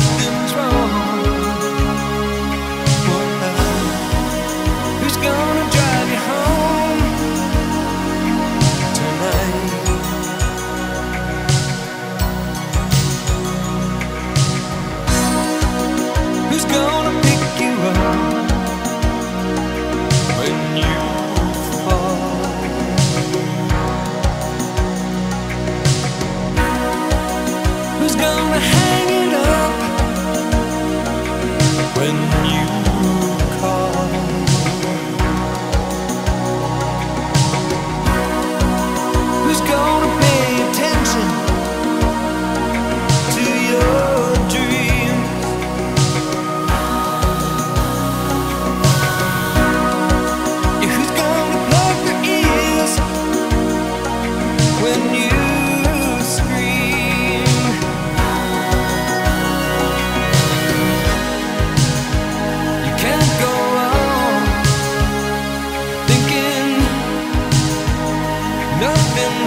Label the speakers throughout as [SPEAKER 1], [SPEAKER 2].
[SPEAKER 1] Something's wrong.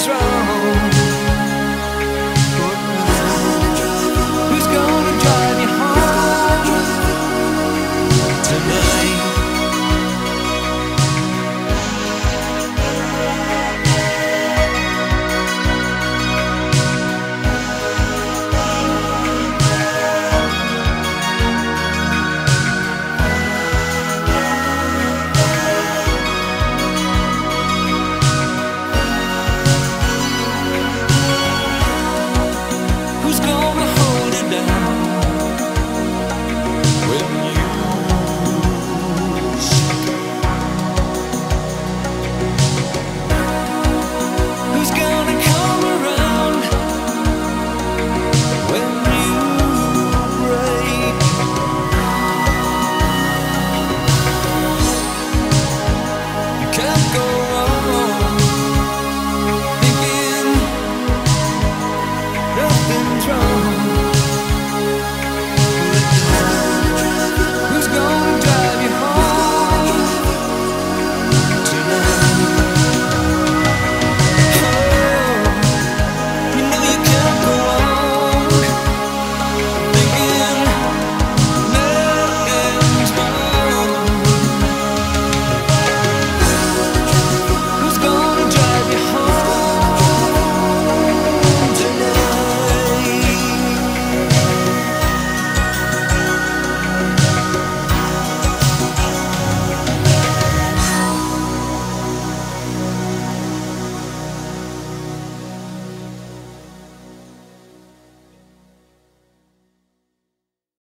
[SPEAKER 1] wrong.